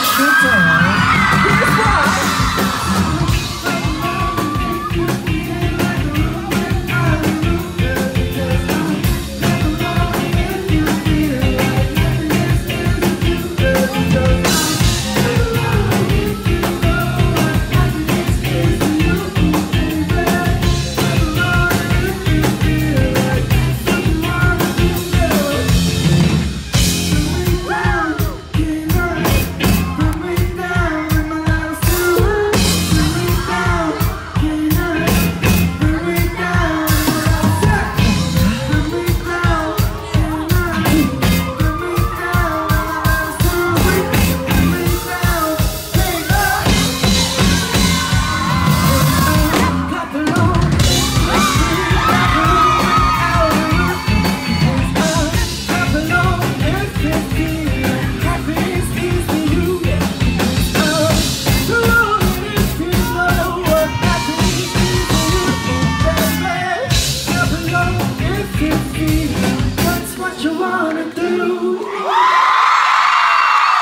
十九